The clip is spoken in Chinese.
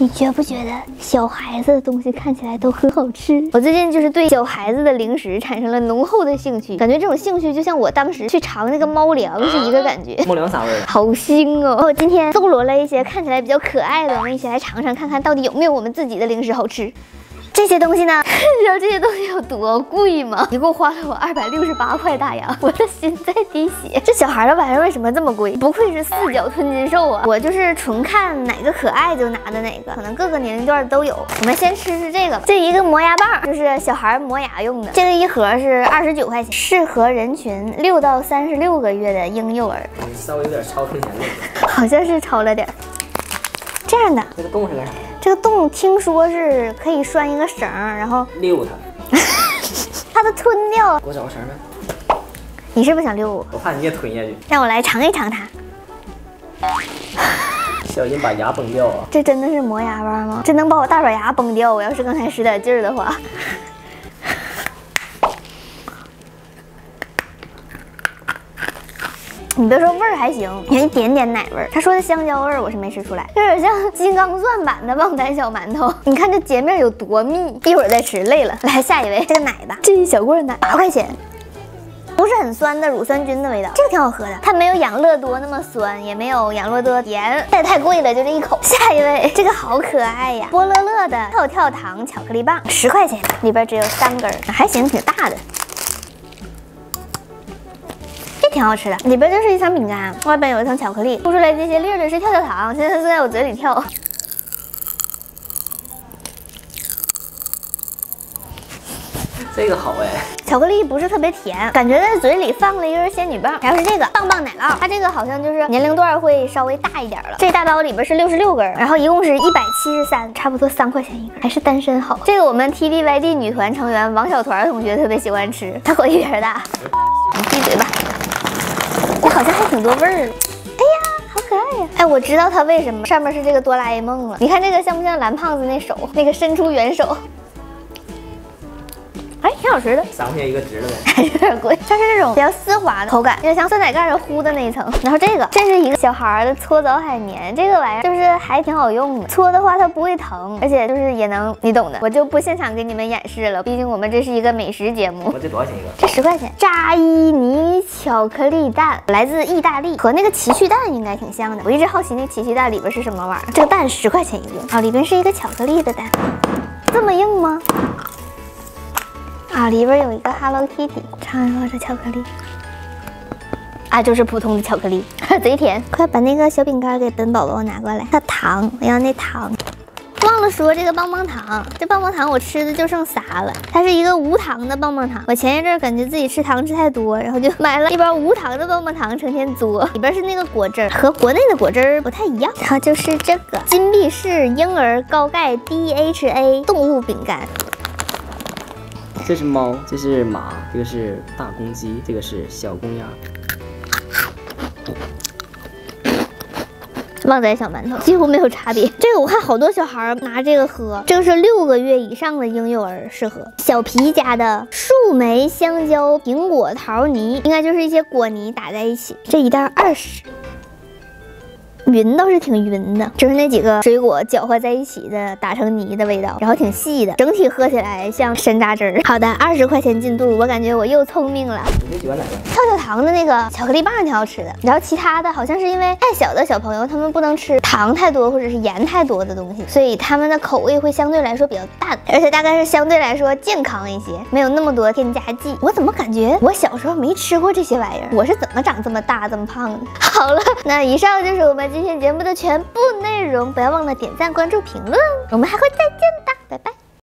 你觉不觉得小孩子的东西看起来都很好吃？我最近就是对小孩子的零食产生了浓厚的兴趣，感觉这种兴趣就像我当时去尝那个猫粮是一个感觉。猫粮啥味儿的？好腥哦！我今天搜罗了一些看起来比较可爱的，我们一起来尝尝，看看到底有没有我们自己的零食好吃。这些东西呢？你知道这些东西有多贵吗？一共花了我二百六十八块大洋，我的心在滴血。这小孩的玩意儿为什么这么贵？不愧是四脚吞金兽啊！我就是纯看哪个可爱就拿的哪个，可能各个年龄段都有。我们先吃吃这个吧，这一个磨牙棒就是小孩磨牙用的，这个一盒是二十九块钱，适合人群六到三十六个月的婴幼儿。稍微有点超春钱了，好像是超了点儿。这样的，这个洞是干啥？这个洞听说是可以拴一个绳儿，然后溜它，它都吞掉。给我找个绳呗。你是不是想溜我？我怕你也吞下去，让我来尝一尝它。小心把牙崩掉啊！这真的是磨牙棒吗？这能把我大板牙崩掉？我要是刚才使点劲儿的话。你别说味儿还行，有一点点奶味儿。他说的香蕉味儿我是没吃出来，有点像金刚钻版的旺仔小馒头。你看这截面有多密，一会儿再吃累了。来下一位，这个奶吧，这一小罐奶八块钱，不是很酸的乳酸菌的味道，这个挺好喝的。它没有养乐多那么酸，也没有养乐多甜，但太贵了，就这一口。下一位，这个好可爱呀，波乐乐的跳跳糖巧克力棒，十块钱，里边只有三根，还行，挺大的。挺好吃的，里边就是一层饼干，外边有一层巧克力，吐出来这些粒儿的是跳跳糖，现在正在我嘴里跳。这个好哎，巧克力不是特别甜，感觉在嘴里放了一根仙女棒。然后是这个棒棒奶酪，它这个好像就是年龄段会稍微大一点了。这大包里边是六十六根，然后一共是一百七十三，差不多三块钱一根，还是单身好。这个我们 T D Y D 女团成员王小团同学特别喜欢吃，它口一边大。你闭嘴吧。好像还挺多味儿，哎呀，好可爱呀！哎，我知道它为什么上面是这个哆啦 A 梦了。你看这个像不像蓝胖子那手，那个伸出援手？哎，挺好吃的，三块钱一个值了呗，还 有点贵。它是那种比较丝滑的口感，有点像酸奶盖上糊的那一层。然后这个，这是一个小孩的搓澡海绵，这个玩意儿就是还挺好用的，搓的话它不会疼，而且就是也能，你懂的。我就不现场给你们演示了，毕竟我们这是一个美食节目。我这多少钱一个？这十块钱。扎伊尼巧克力蛋来自意大利，和那个奇趣蛋应该挺像的。我一直好奇那奇趣蛋里边是什么玩意儿。这个蛋十块钱一个啊，里边是一个巧克力的蛋，这么硬吗？啊，里边有一个 Hello Kitty，尝一口这巧克力，啊，就是普通的巧克力，贼甜。快把那个小饼干给本宝宝拿过来。它糖，我要那糖。忘了说这个棒棒糖，这棒棒糖我吃的就剩仨了。它是一个无糖的棒棒糖。我前一阵感觉自己吃糖吃太多，然后就买了一包无糖的棒棒糖，成天嘬。里边是那个果汁，和国内的果汁不太一样。然后就是这个金币式婴儿高钙 DHA 动物饼干。这是猫，这是马，这个是大公鸡，这个是小公鸭。旺仔小馒头几乎没有差别。这个我看好多小孩拿这个喝，这个是六个月以上的婴幼儿适合。小皮家的树莓香蕉苹果桃泥，应该就是一些果泥打在一起。这一袋二十。匀倒是挺匀的，就是那几个水果搅和在一起的，打成泥的味道，然后挺细的，整体喝起来像山楂汁儿。好的，二十块钱进度，我感觉我又聪明了。你喜欢哪个？跳跳糖的那个巧克力棒挺好吃的，然后其他的好像是因为太小的小朋友他们不能吃糖太多或者是盐太多的东西，所以他们的口味会相对来说比较淡，而且大概是相对来说健康一些，没有那么多添加剂。我怎么感觉我小时候没吃过这些玩意儿？我是怎么长这么大这么胖的？好了，那以上就是我们今天节目的全部内容，不要忘了点赞、关注、评论，我们还会再见的，拜拜。